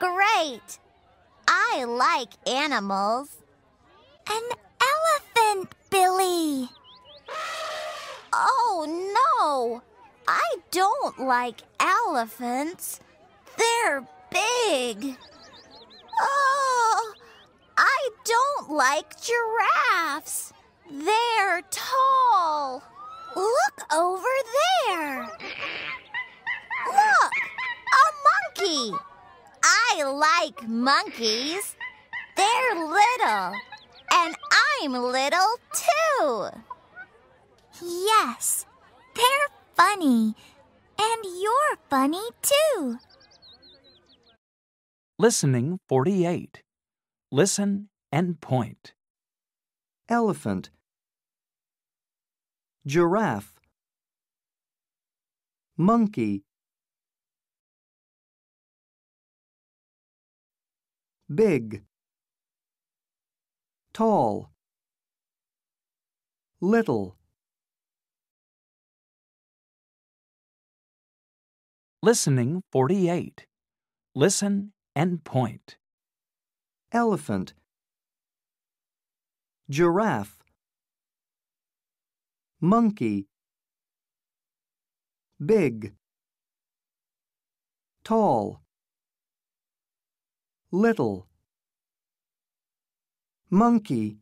Great! I like animals. An elephant, Billy. Oh no! I don't like elephants. They're big. Oh, I don't like giraffes. They're tall. Look over there. Look, a monkey. I like monkeys. They're little, and I'm little too. Yes, they're funny. And you're funny too. Listening 48. Listen and point. elephant, giraffe, monkey, big, tall, little, Listening 48. Listen and point. elephant, giraffe, monkey, big, tall, little, monkey,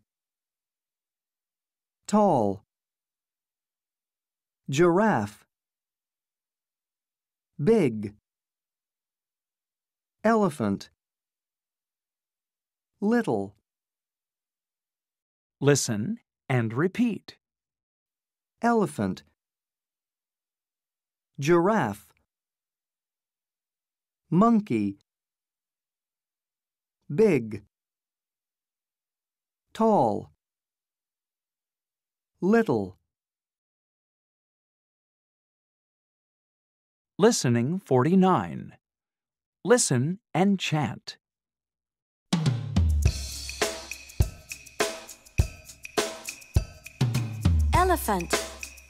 tall, giraffe, big, elephant, little. Listen and repeat. elephant, giraffe, monkey, big, tall, little. Listening 49. Listen and chant. elephant,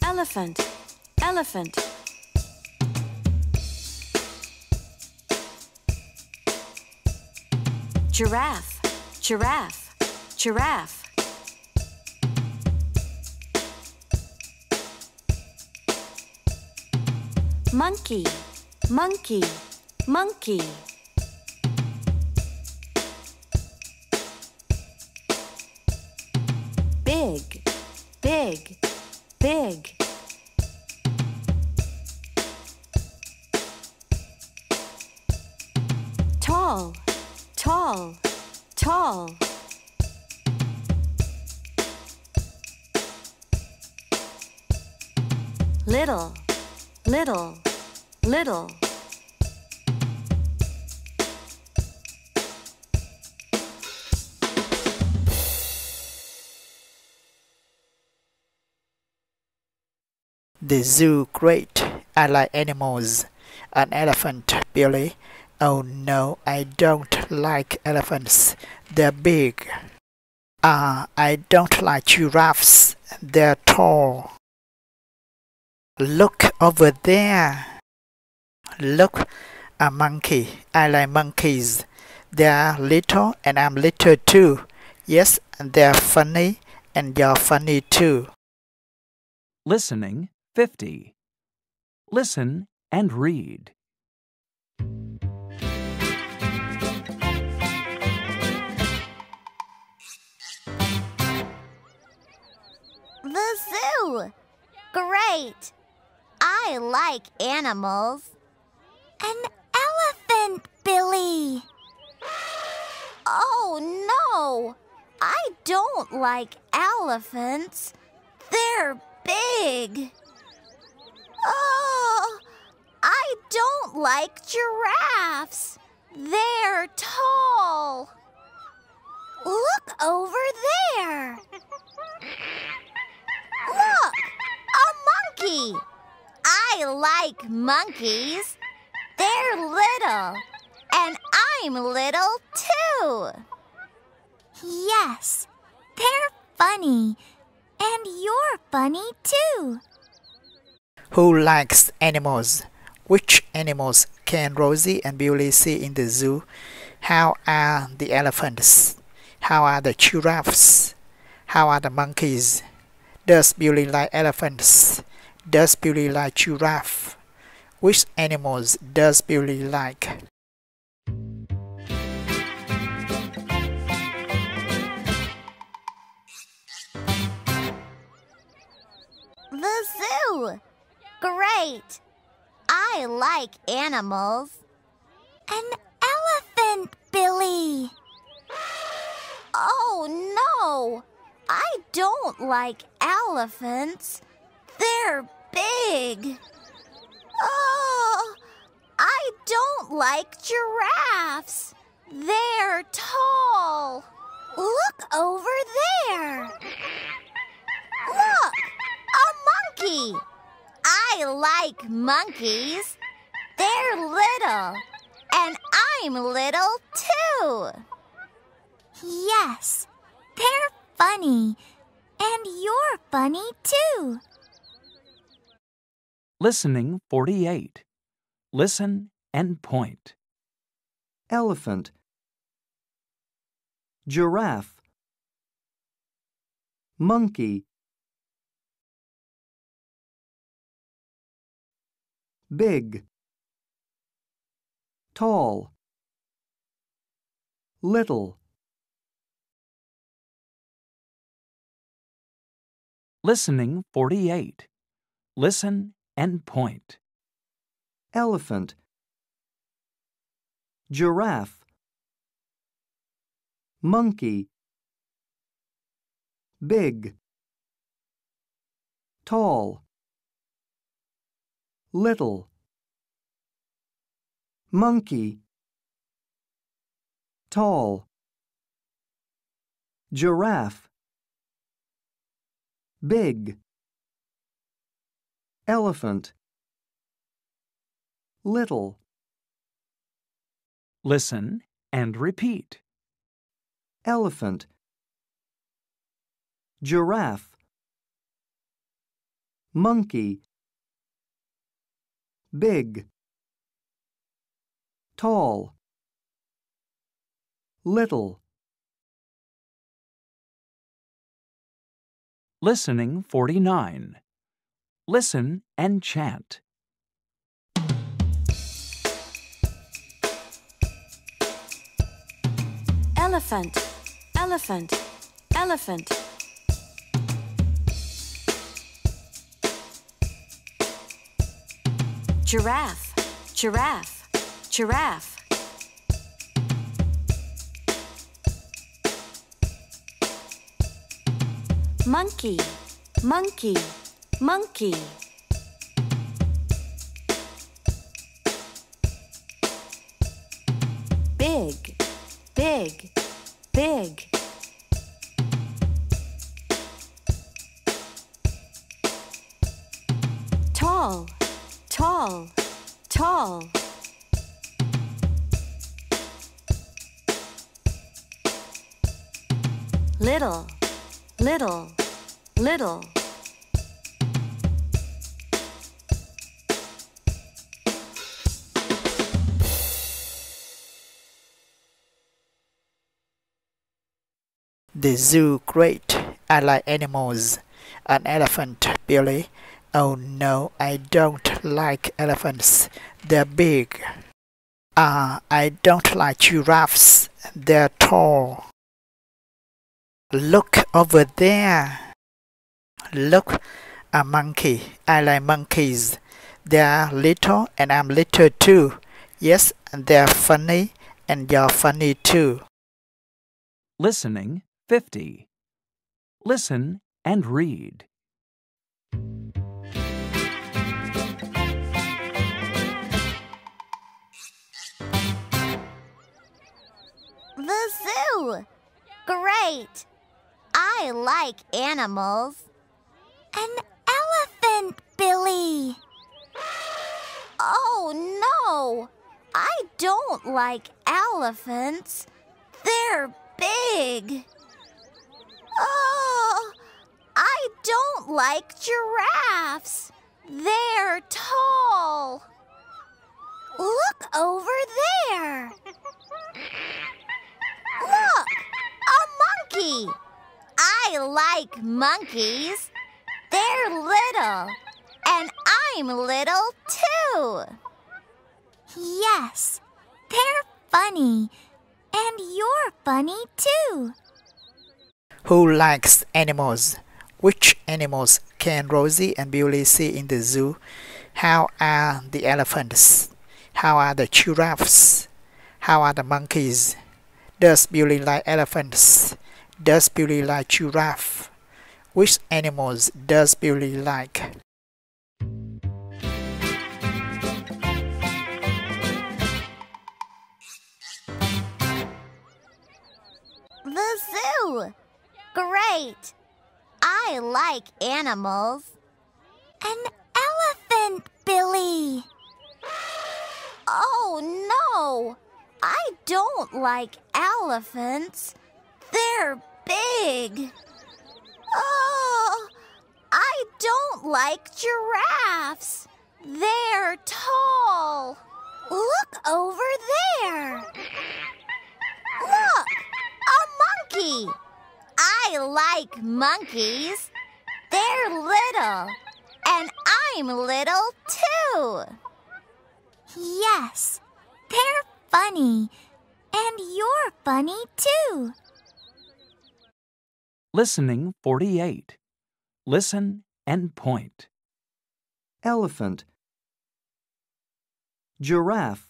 elephant, elephant. Giraffe, giraffe, giraffe. Monkey, monkey, monkey. Little, little, little. The zoo great. I like animals. An elephant, Billy. Oh no, I don't like elephants. They're big. Ah, I don't like giraffes. They're tall. Look over there. Look, a monkey. I like monkeys. They're little and I'm little too. Yes, and they're funny and you're funny too. Listening 50. Listen and read. The zoo. Great. I like animals. An elephant, Billy. Oh no! I don't like elephants. They're big. Oh, I don't like giraffes. They're tall. Look over there. Look, a monkey. I like monkeys. They're little, and I'm little too. Yes, they're funny. And you're funny too. Who likes animals? Which animals can Rosie and Billy see in the zoo? How are the elephants? How are the giraffes? How are the monkeys? Does Billy like elephants? Does Billy like giraffe? Which animals does Billy like? The zoo! Great! I like animals. An elephant, Billy. Oh no! I don't like elephants. They're big. Oh, I don't like giraffes. They're tall. Look over there. Look, a monkey. I like monkeys. They're little, and I'm little too. Yes, they're funny. And you're funny too. Listening 48. Listen and point. elephant, giraffe, monkey, big, tall, little, Listening 48. Listen and point. elephant, giraffe, monkey, big, tall, little, monkey, tall, giraffe, big, elephant, little, Listen and repeat. elephant, giraffe, monkey, big, tall, little, Listening 49. Listen and chant. elephant, elephant, elephant. Giraffe, giraffe, giraffe. Monkey, monkey, monkey. Big, big, big. Tall, tall, tall. Little, little, little. The zoo great. I like animals. An elephant, Billy. Oh no, I don't like elephants. They're big. Ah, I don't like giraffes. They're tall. Look over there. Look, a monkey. I like monkeys. They're little and I'm little too. Yes, and they're funny and you're funny too. Listening 50. Listen and read. The zoo! Great! I like animals. An elephant, Billy. Oh no! I don't like elephants. They're big. Oh, I don't like giraffes. They're tall. Look over there. Look, a monkey. I like monkeys. They're little, and I'm little too. Yes, they're funny. And you're funny too. Who likes animals? Which animals can Rosie and Billy see in the zoo? How are the elephants? How are the giraffes? How are the monkeys? Does Billy like elephants? Does Billy like giraffe? Which animals does Billy like? The zoo. Great. I like animals. An elephant, Billy. Oh no! I don't like elephants. They're big. Oh, I don't like giraffes. They're tall. Look over there. Look, a monkey. I like monkeys. They're little, and I'm little too. Yes, they're funny. And you're funny too. Listening 48. Listen and point. elephant, giraffe,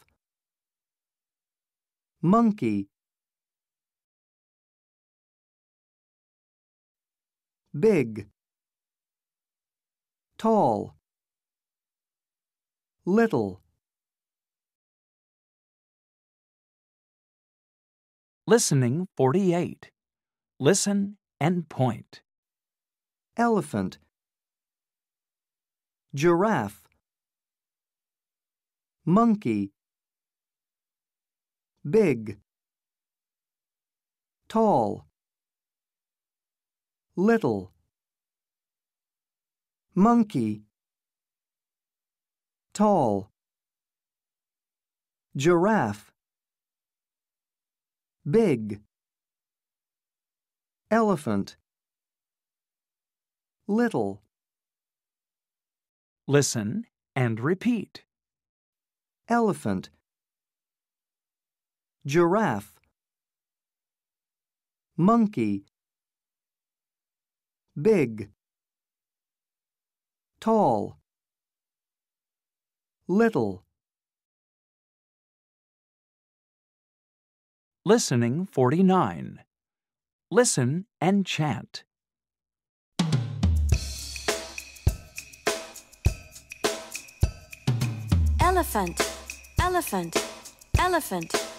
monkey, big, tall, little, Listening 48. Listen and point. elephant, giraffe, monkey, big, tall, little, monkey, tall, giraffe, big, elephant, little, Listen and repeat. elephant, giraffe, monkey, big, tall, little, Listening 49. Listen and chant. elephant, elephant, elephant.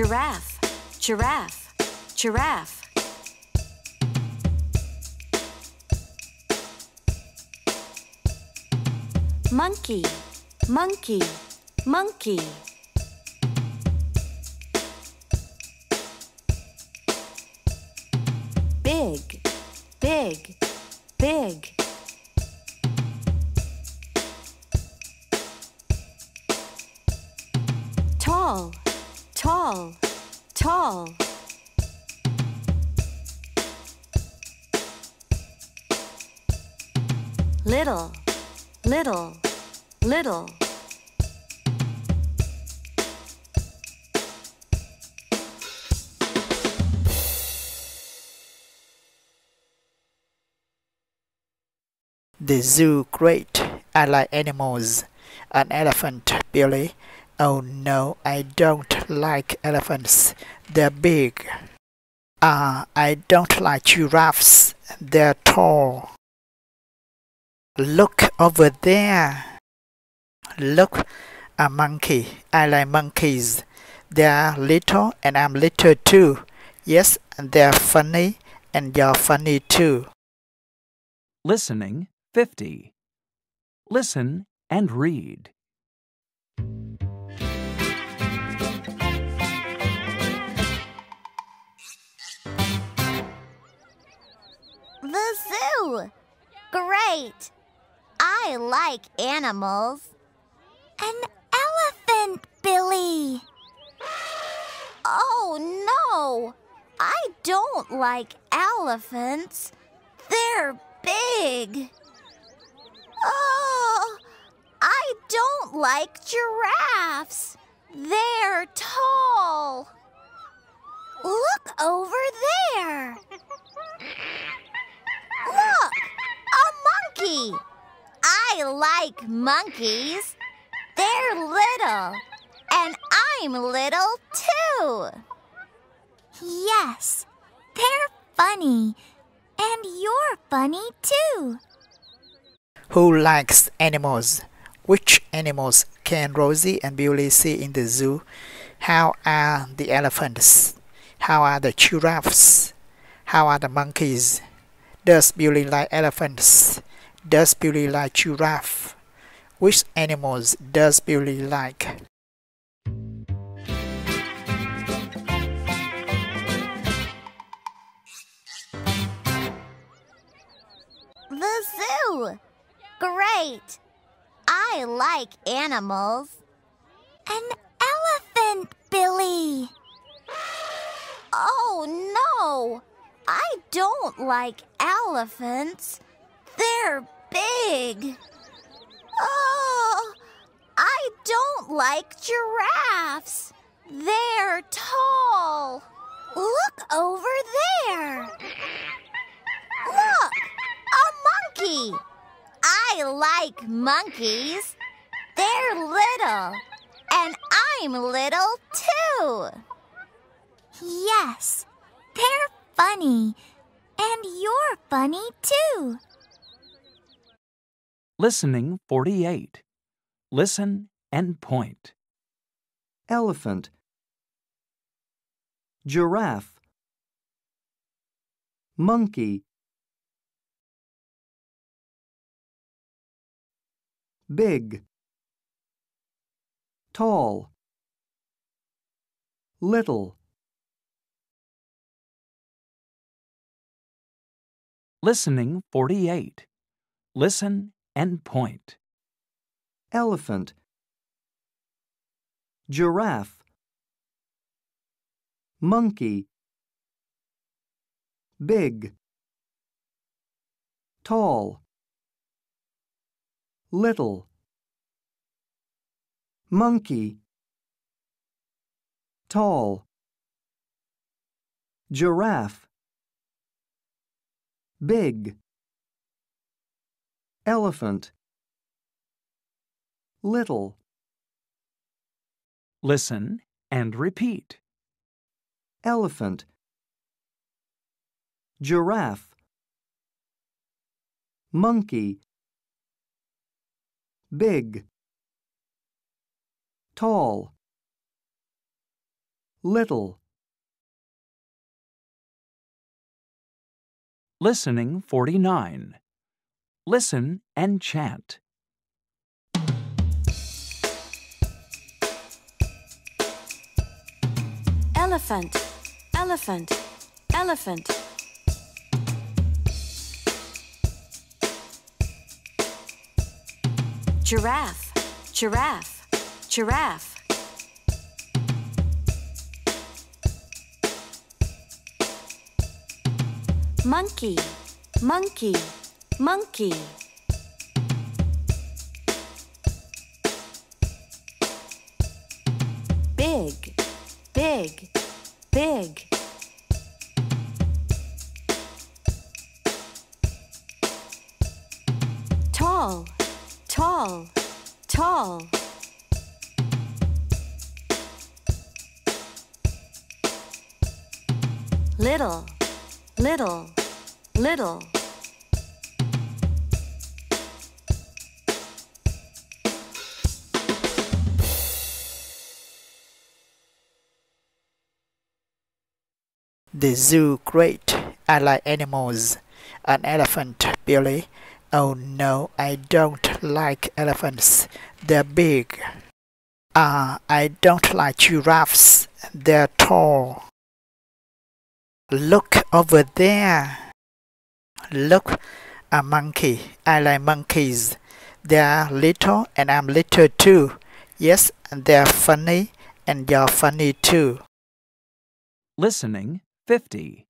Giraffe, giraffe, giraffe. Monkey, monkey, monkey. Little, little. The zoo great. I like animals. An elephant, Billy. Oh no, I don't like elephants. They're big. Ah, I don't like giraffes. They're tall. Look over there. Look, a monkey. I like monkeys. They're little and I'm little too. Yes, and they're funny and you're funny too. Listening 50. Listen and read. The zoo. great! I like animals. An elephant, Billy. Oh no! I don't like elephants. They're big. Oh, I don't like giraffes. They're tall. Look over there. Look, a monkey. Like monkeys. They're little, and I'm little too. Yes, they're funny. And you're funny too. Who likes animals? Which animals can Rosie and Billy see in the zoo? How are the elephants? How are the giraffes? How are the monkeys? Does Billy like elephants? Does Billy like giraffe? Which animals does Billy like? The zoo. Great. I like animals. An elephant, Billy. Oh no! I don't like elephants. They're big. Oh, I don't like giraffes. They're tall. Look over there. Look, a monkey. I like monkeys. They're little, and I'm little too. Yes, they're funny. And you're funny too. Listening 48. Listen and point. elephant, giraffe, monkey, big, tall, little, Listening 48. Listen and point. elephant, giraffe, monkey, big, tall, little, monkey, tall, giraffe, big, elephant, little, Listen and repeat. elephant, giraffe, monkey, big, tall, little, Listening 49. Listen and chant. elephant, elephant, elephant. Giraffe, giraffe, giraffe. Monkey, monkey, monkey. Big, big, big. Tall, tall, tall. Little, little, little. The zoo great. I like animals. An elephant, Billy. Oh no, I don't like elephants. They're big. Ah, I don't like giraffes. They're tall. Look over there. Look, a monkey. I like monkeys. They are little and I'm little too. Yes, and they're funny and you're funny too. Listening 50.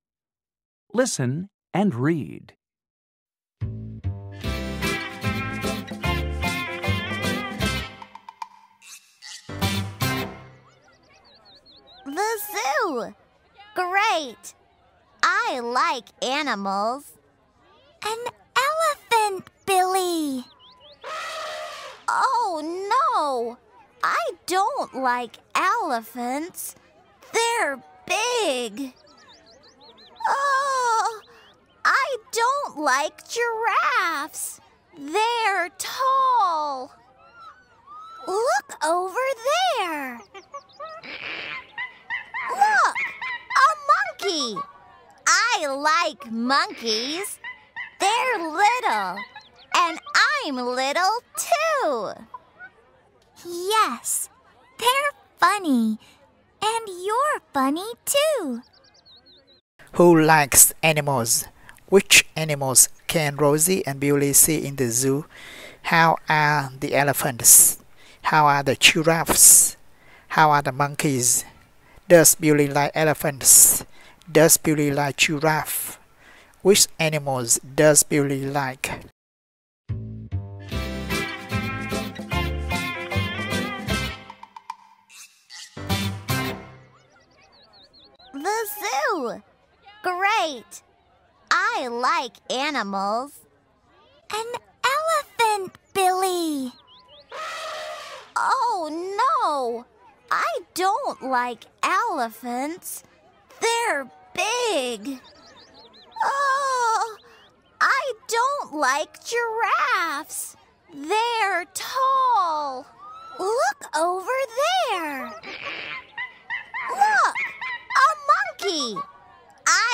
Listen and read. The zoo. Great. I like animals. An elephant, Billy. Oh no! I don't like elephants. They're big. Oh, I don't like giraffes. They're tall. Look over there. Look, a monkey. I like monkeys. They're little, and I'm little too. Yes, they're funny. And you're funny too. Who likes animals? Which animals can Rosie and Billy see in the zoo? How are the elephants? How are the giraffes? How are the monkeys? Does Billy like elephants? Does Billy like giraffe? Which animals does Billy like? The zoo. Great. I like animals. An elephant, Billy. Oh no! I don't like elephants. They're big. Oh, I don't like giraffes. They're tall. Look over there. Look, a monkey.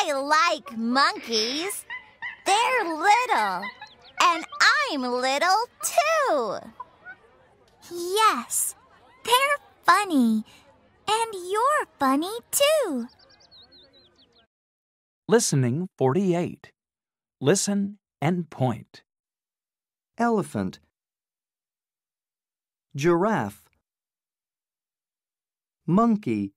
I like monkeys. They're little, and I'm little too. Yes, they're funny. And you're funny too. Listening 48. Listen and point. elephant, giraffe, monkey,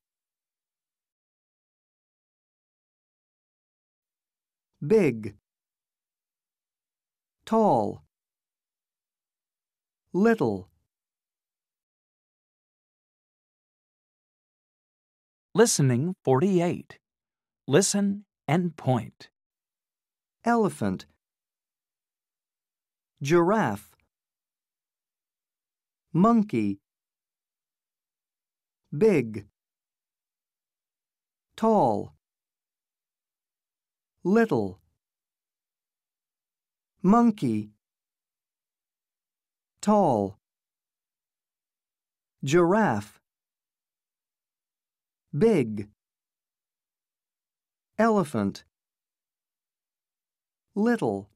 big, tall, little, Listening 48. Listen and point. elephant, giraffe, monkey, big, tall, little, monkey, tall, giraffe, big, elephant, little,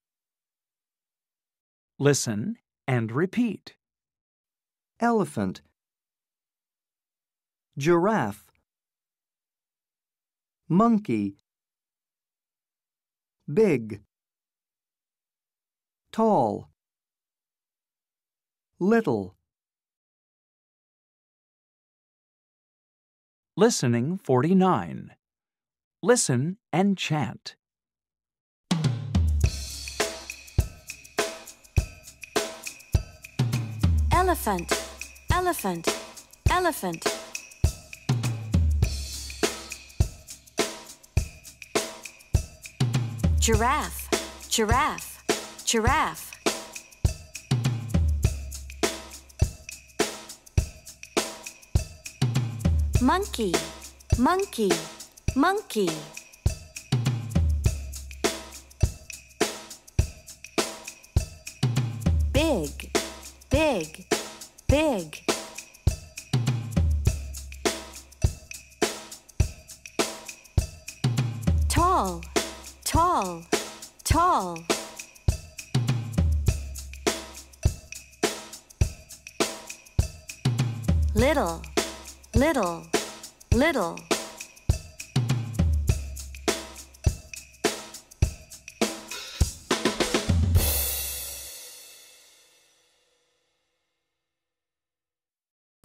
Listen and repeat. elephant, giraffe, monkey, big, tall, little, Listening 49. Listen and chant. elephant, elephant, elephant. Giraffe, giraffe, giraffe. Monkey, monkey, monkey. Big, big, big. tall, tall. Little, little, little.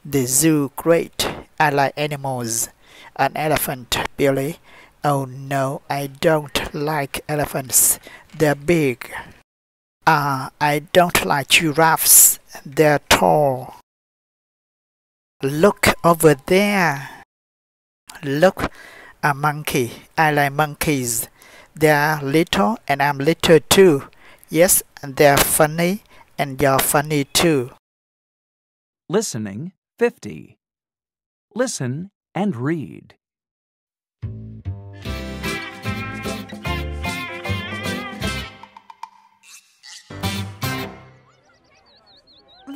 The zoo great. I like animals. An elephant, Billy. Oh no, I don't like elephants. They're big. Ah, I don't like giraffes. They're tall. Look over there. Look, a monkey. I like monkeys. They're little and I'm little too. Yes, and they're funny and you're funny too. Listening 50. Listen and read.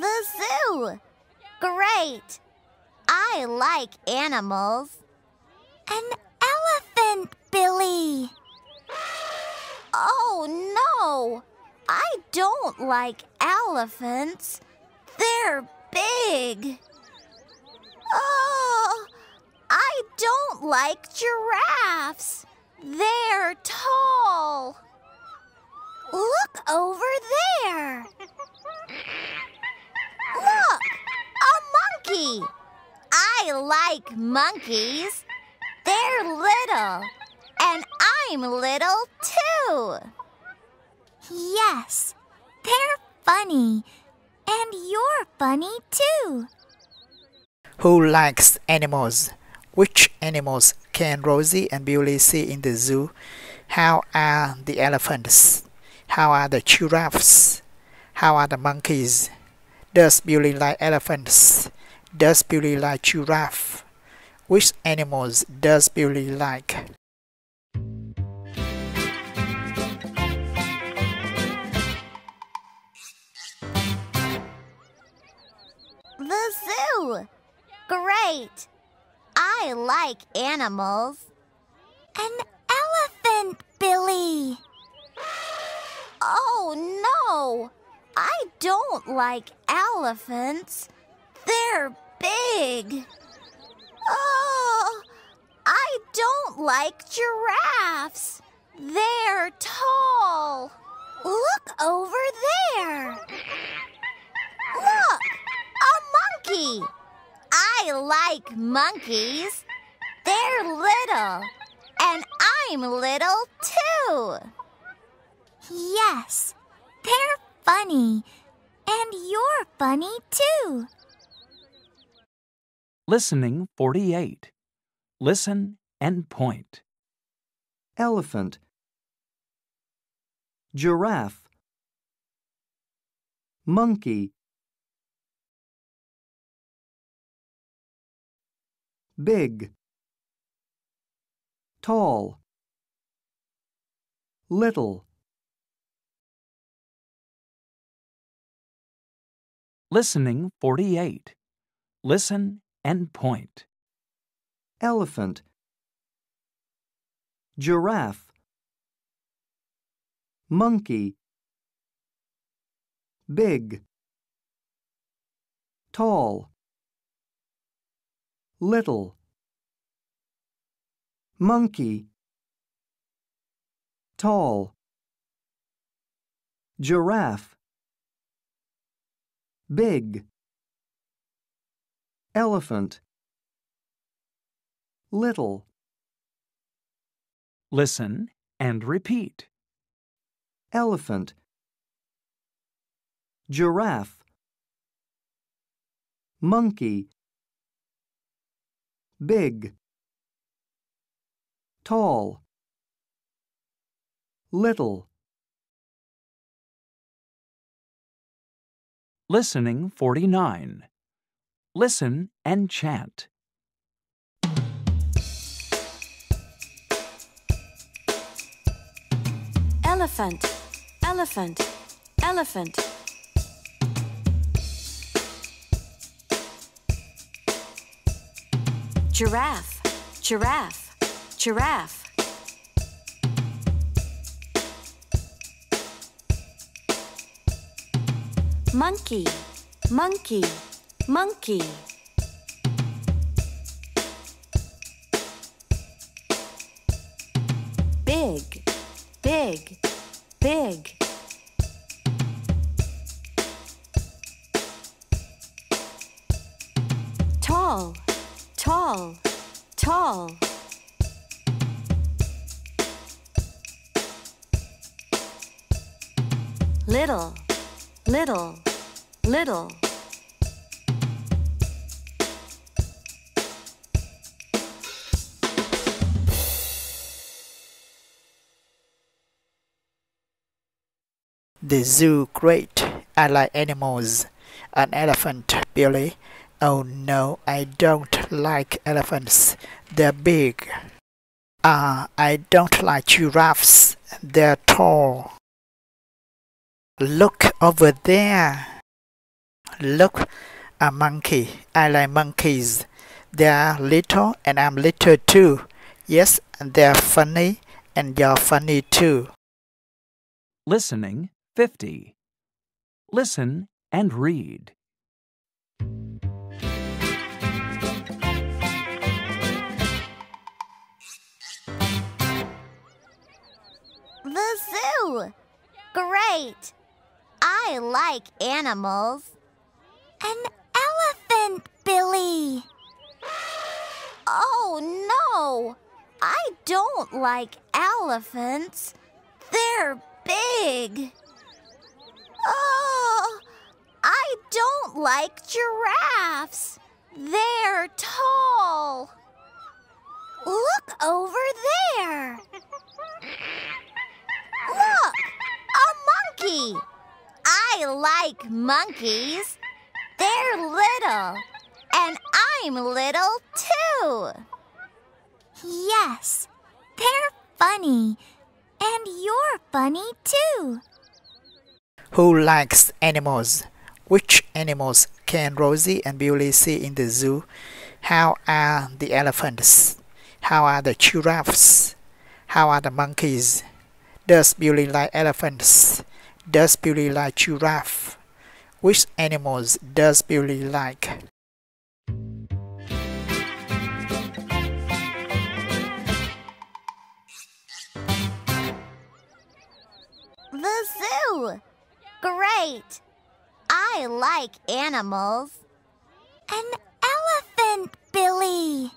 The zoo. Great. I like animals. An elephant, Billy. Oh no! I don't like elephants. They're big. Oh, I don't like giraffes. They're tall. Look over there. Look, a monkey. I like monkeys. They're little, and I'm little too. Yes, they're funny. And you're funny too. Who likes animals? Which animals can Rosie and Billy see in the zoo? How are the elephants? How are the giraffes? How are the monkeys? Does Billy like elephants? Does Billy like giraffe? Which animals does Billy like? The zoo. Great. I like animals. An elephant, Billy. Oh no! I don't like elephants. They're big. Oh, I don't like giraffes. They're tall. Look over there. Look, a monkey. I like monkeys. They're little, and I'm little too. Yes, they're funny. And you're funny too. Listening 48. Listen and point. elephant, giraffe, monkey, big, tall, little, Listening 48. Listen and point. elephant, giraffe, monkey, big, tall, little, monkey, tall, giraffe, big, elephant, little, Listen and repeat. elephant, giraffe, monkey, big, tall, little, Listening 49. Listen and chant. elephant, elephant, elephant. Giraffe, giraffe, giraffe. Monkey, monkey, monkey. Big, big, big. Little, little. The zoo great. I like animals. An elephant, Billy. Oh no, I don't like elephants. They're big. Ah, I don't like giraffes. They're tall. Look over there. Look, a monkey. I like monkeys. They're little and I'm little too. Yes, and they're funny and you're funny too. Listening 50. Listen and read. The zoo. Great. I like animals. An elephant, Billy. Oh no! I don't like elephants. They're big. Oh, I don't like giraffes. They're tall. Look over there. Look, a monkey. I like monkeys. They're little, and I'm little too. Yes, they're funny. And you're funny too. Who likes animals? Which animals can Rosie and Billy see in the zoo? How are the elephants? How are the giraffes? How are the monkeys? Does Billy like elephants? Does Billy like giraffe? Which animals does Billy like? The zoo. Great. I like animals. An elephant, Billy.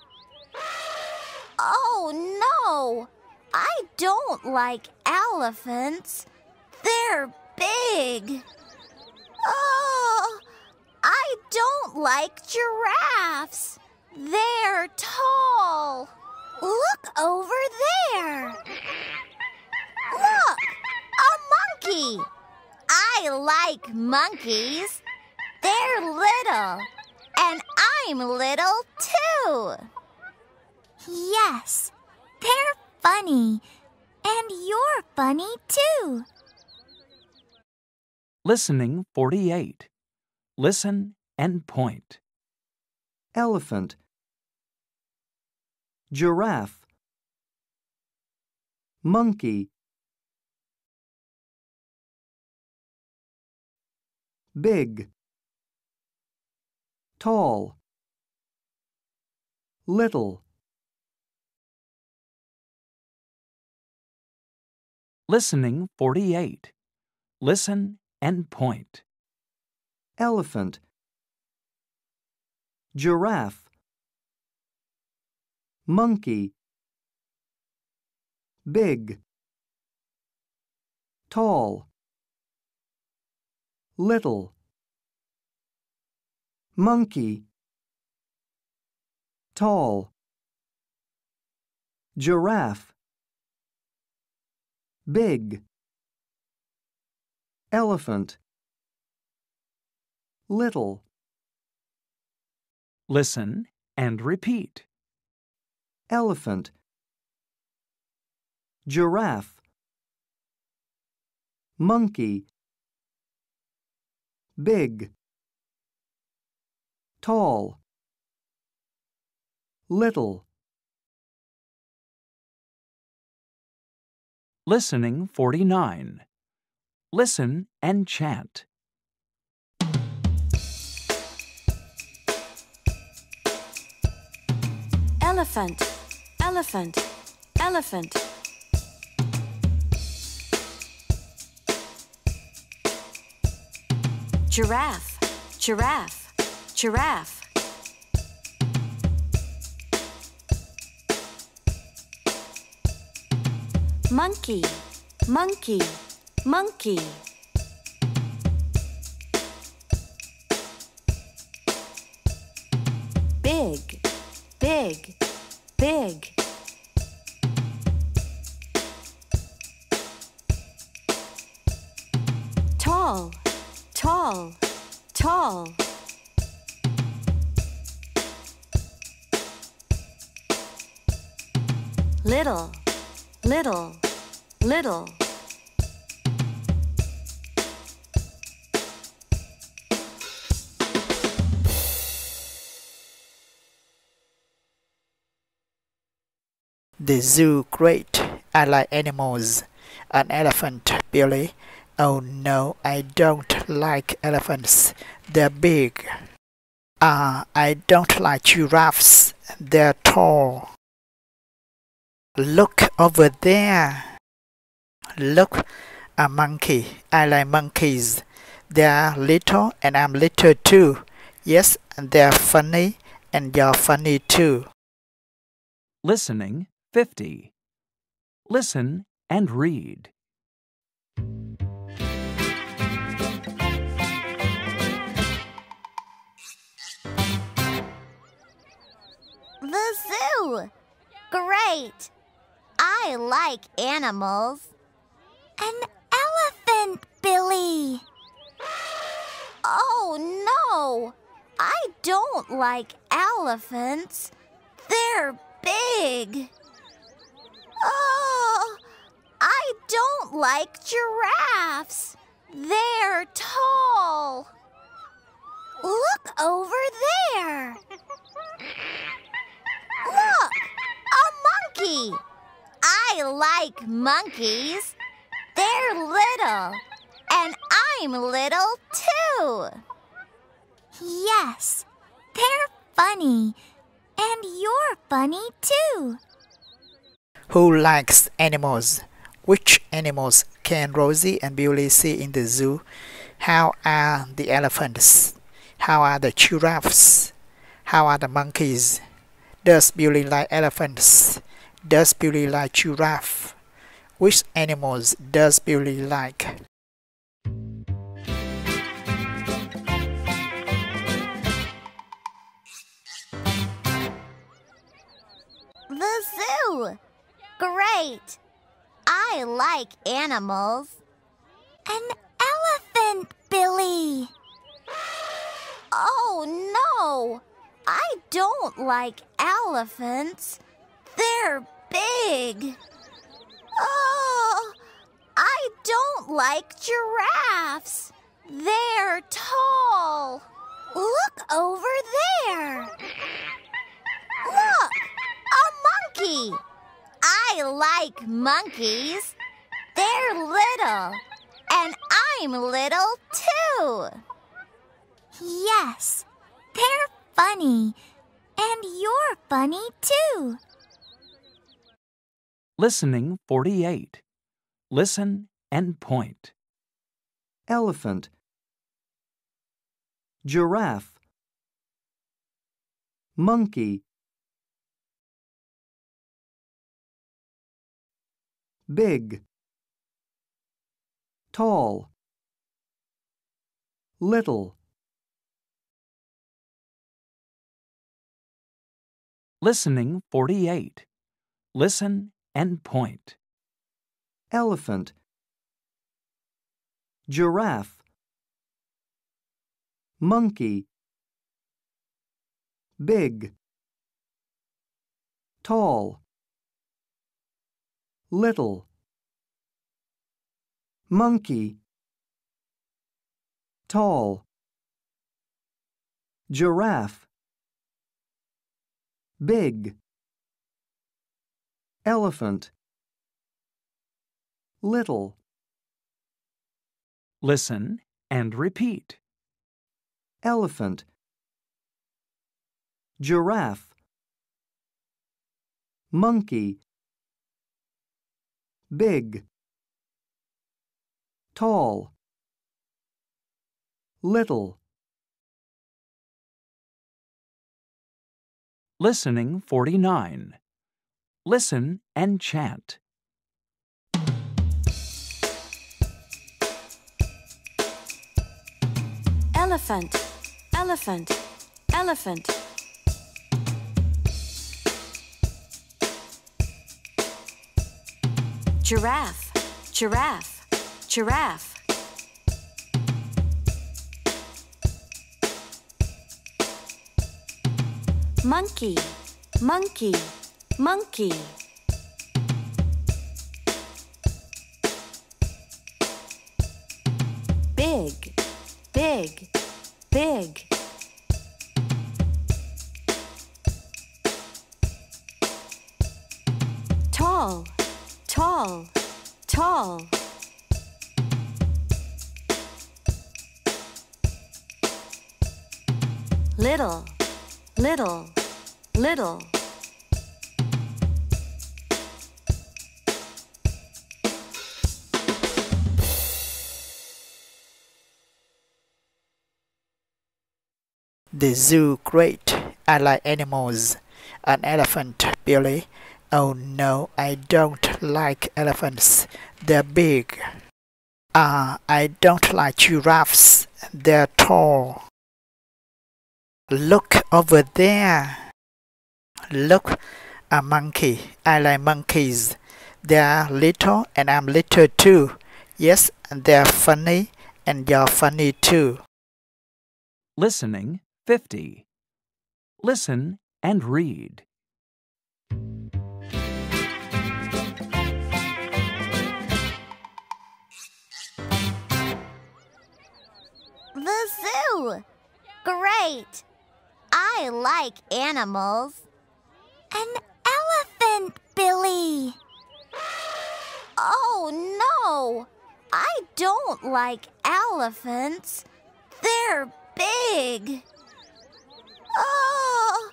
Oh no! I don't like elephants. They're big. Oh, I don't like giraffes. They're tall. Look over there. Look, a monkey. I like monkeys. They're little, and I'm little too. Yes, they're funny. And you're funny too. Listening 48. Listen and point. elephant, giraffe, monkey, big, tall, little, Listening 48. Listen and point. elephant, giraffe, monkey, big, tall, little, monkey, tall, giraffe, big, elephant, little, Listen and repeat. elephant, giraffe, monkey, big, tall, little, Listening 49. Listen and chant. Elephant, elephant, elephant. Giraffe, giraffe, giraffe. Monkey, monkey monkey. Big, big, big. Tall, tall, tall. Little, little, little. The zoo great. I like animals. An elephant, Billy. Oh no, I don't like elephants. They're big. Ah, I don't like giraffes. They're tall. Look over there. Look, a monkey. I like monkeys. They're little and I'm little too. Yes, and they're funny and you're funny too. Listening 50. Listen and read. The zoo. Great. I like animals. An elephant, Billy. Oh no! I don't like elephants. They're big. Oh, I don't like giraffes. They're tall. Look over there. Look, a monkey. I like monkeys. They're little, and I'm little too. Yes, they're funny. And you're funny too. Who likes animals? Which animals can Rosie and Billy see in the zoo? How are the elephants? How are the giraffes? How are the monkeys? Does Billy like elephants? Does Billy like giraffe? Which animals does Billy like? The zoo. Great. I like animals. An elephant, Billy. Oh no! I don't like elephants. They're big. Oh, I don't like giraffes. They're tall. Look over there. Look, a monkey. I like monkeys. They're little, and I'm little too. Yes, they're funny. And you're funny too. Listening 48. Listen and point. elephant, giraffe, monkey, big, tall, little, Listening 48. Listen and point. elephant, giraffe, monkey, big, tall, little, monkey, tall, giraffe, big, elephant, little, Listen and repeat. elephant, giraffe, monkey, big tall little Listening 49. Listen and chant. Elephant, elephant, elephant. Giraffe, giraffe, giraffe. Monkey, monkey, monkey. Big, big, big. Little, little, little. The zoo great. I like animals. An elephant, Billy. Oh no, I don't like elephants. They're big. Ah, I don't like giraffes. They're tall. Look over there. Look, a monkey. I like monkeys. They're little and I'm little too. Yes, they're funny and you're funny too. Listening 50. Listen and read. The zoo. Great. I like animals. An elephant, Billy. Oh no! I don't like elephants. They're big. Oh,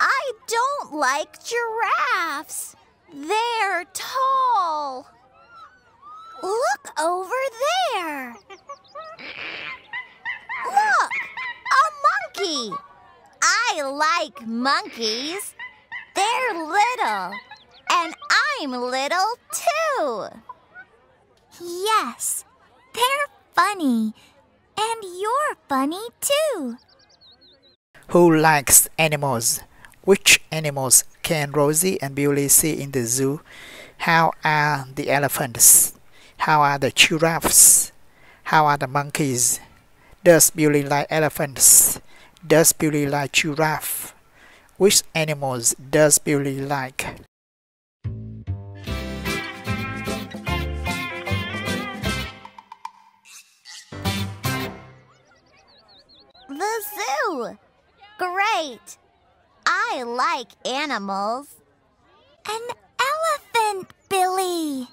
I don't like giraffes. They're tall. Look over there. Look, a monkey. I like monkeys. They're little, and I'm little too. Yes, they're funny. And you're funny too. Who likes animals? Which animals can Rosie and Billy see in the zoo? How are the elephants? How are the giraffes? How are the monkeys? Does Billy like elephants? Does Billy like giraffe? Which animals does Billy like? The zoo. Great. I like animals. An elephant, Billy.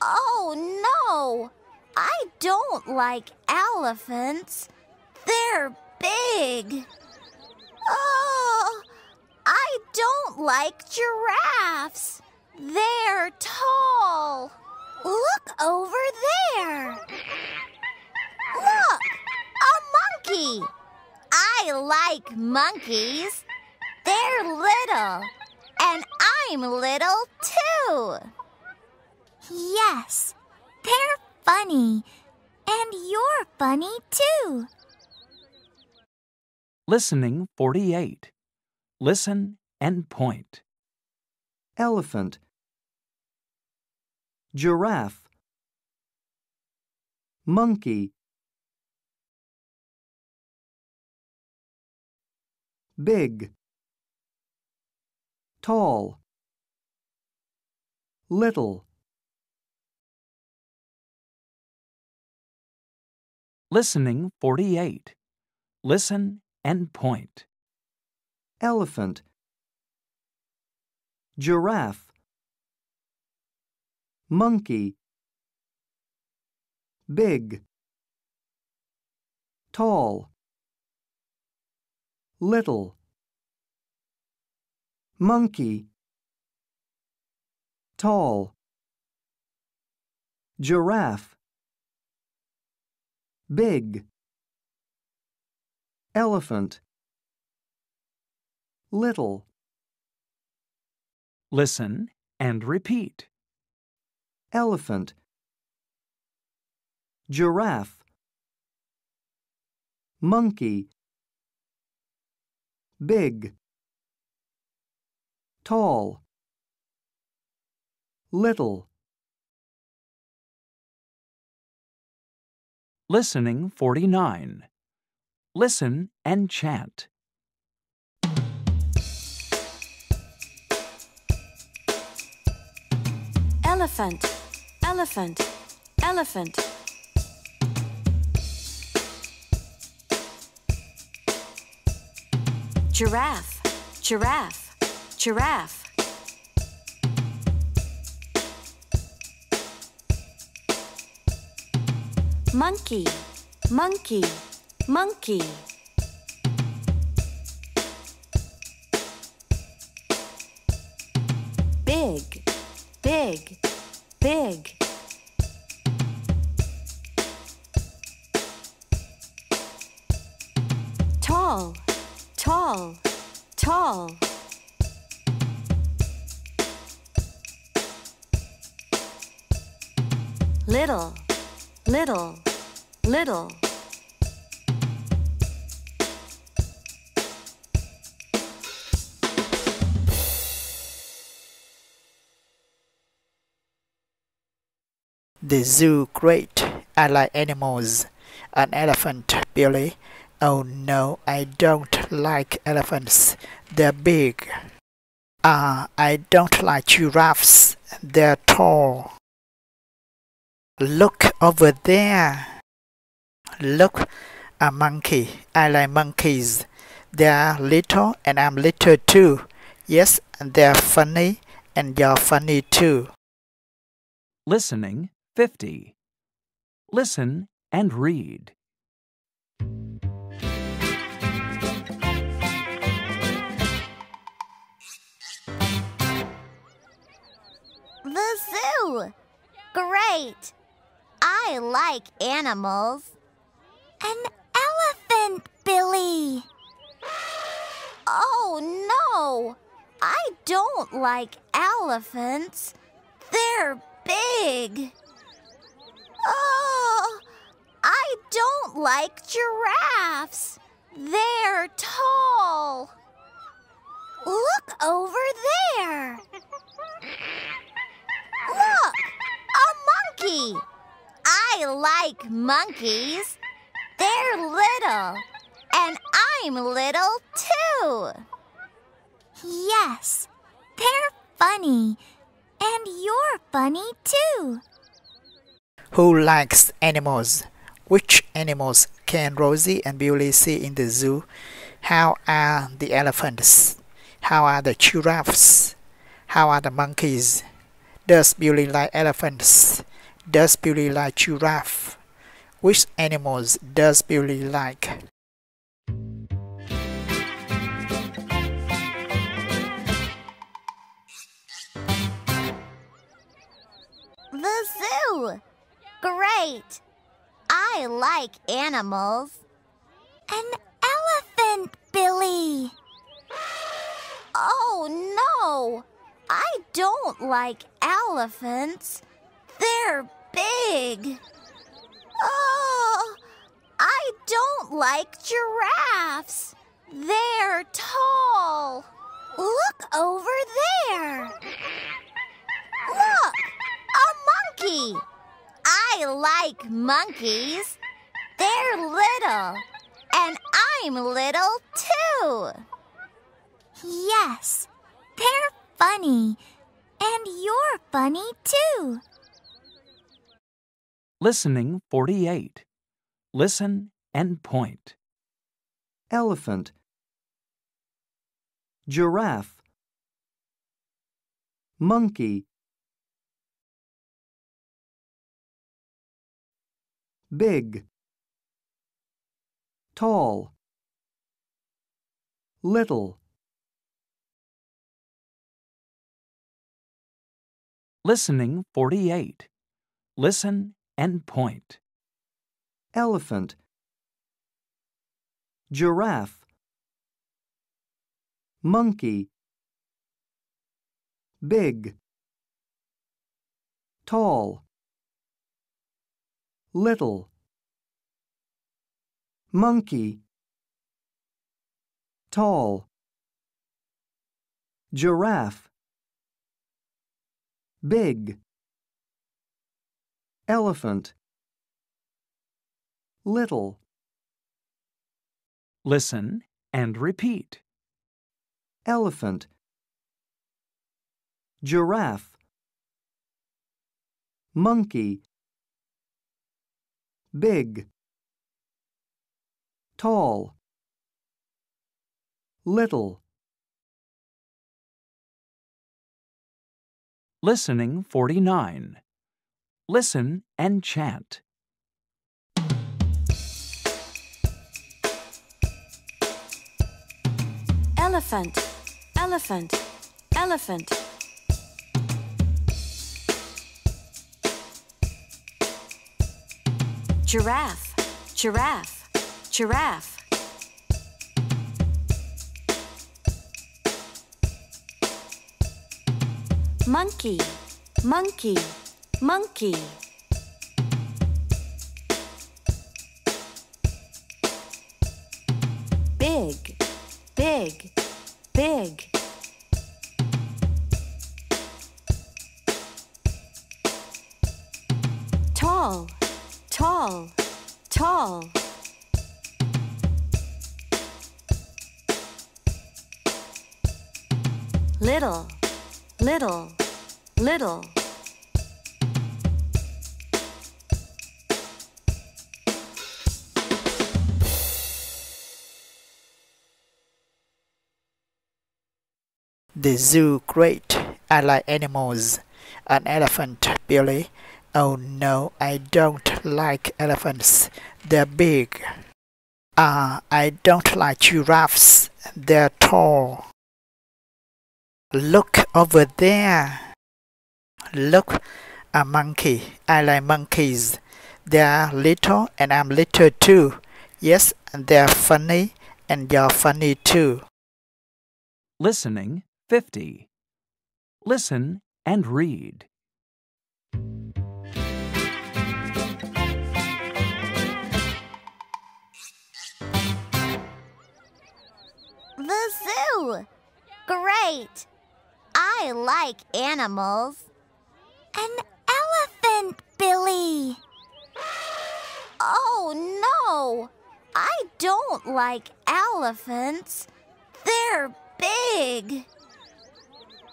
Oh no! I don't like elephants. They're big. Oh, I don't like giraffes. They're tall. Look over there. Look, a monkey. I like monkeys. They're little, and I'm little too. Yes, they're funny. And you're funny too. Listening 48. Listen and point. elephant, giraffe, monkey, big, tall, little, Listening 48. Listen and point. elephant, giraffe, monkey, big, tall, little, monkey, tall, giraffe, big, elephant, little, Listen and repeat. elephant, giraffe, monkey, big, tall, little. Listening 49. Listen and chant. elephant, elephant, elephant. Giraffe, giraffe, giraffe. Monkey, monkey, monkey. Big, big, big. Tall, tall, tall. Little, little, little. The zoo great. I like animals. An elephant, Billy. Oh no, I don't like elephants. They're big. Ah, I don't like giraffes. They're tall. Look over there. Look, a monkey. I like monkeys. They're little and I'm little too. Yes, and they're funny and you're funny too. Listening 50. Listen and read. The zoo. Great. I like animals. An elephant, Billy. Oh no! I don't like elephants. They're big. Oh, I don't like giraffes. They're tall. Look over there. Look, a monkey. I like monkeys. They're little, and I'm little too. Yes, they're funny. And you're funny too. Who likes animals? Which animals can Rosie and Billy see in the zoo? How are the elephants? How are the giraffes? How are the monkeys? Does Billy like elephants? Does Billy like giraffe? Which animals does Billy like? The zoo. Great. I like animals. An elephant, Billy. Oh no! I don't like elephants. They're big. Oh, I don't like giraffes. They're tall. Look over there. Look, a monkey. I like monkeys. They're little, and I'm little too. Yes, they're funny. And you're funny too. Listening 48. Listen and point. elephant, giraffe, monkey, big, tall, little, Listening 48. Listen and point. elephant, giraffe, monkey, big, tall, little, monkey, tall, giraffe, big, elephant, little, Listen and repeat. elephant, giraffe, monkey, big, tall, little. Listening 49. Listen and chant. elephant, elephant, elephant. Giraffe, giraffe, giraffe. Monkey, monkey, monkey. Big, big, big. Tall, tall. Little, little, little. The zoo great. I like animals. An elephant, Billy. Oh no, I don't like elephants. They're big. Ah, I don't like giraffes. They're tall. Look over there. Look, a monkey. I like monkeys. They're little and I'm little too. Yes, and they're funny and you're funny too. Listening 50. Listen and read. The zoo. Great. I like animals. An elephant, Billy. Oh no! I don't like elephants. They're big.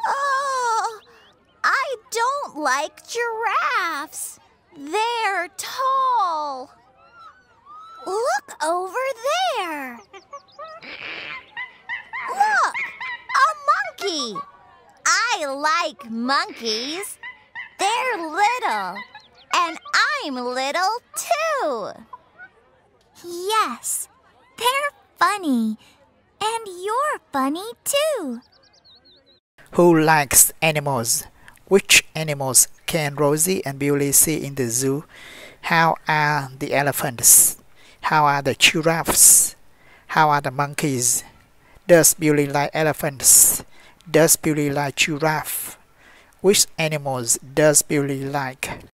Oh, I don't like giraffes. They're tall. Look over there. Look, a monkey. I like monkeys. They're little, and I'm little too. Yes, they're funny. And you're funny too. Who likes animals? Which animals can Rosie and Billy see in the zoo? How are the elephants? How are the giraffes? How are the monkeys? Does Billy like elephants? Does Billy like giraffe? Which animals does Billy like?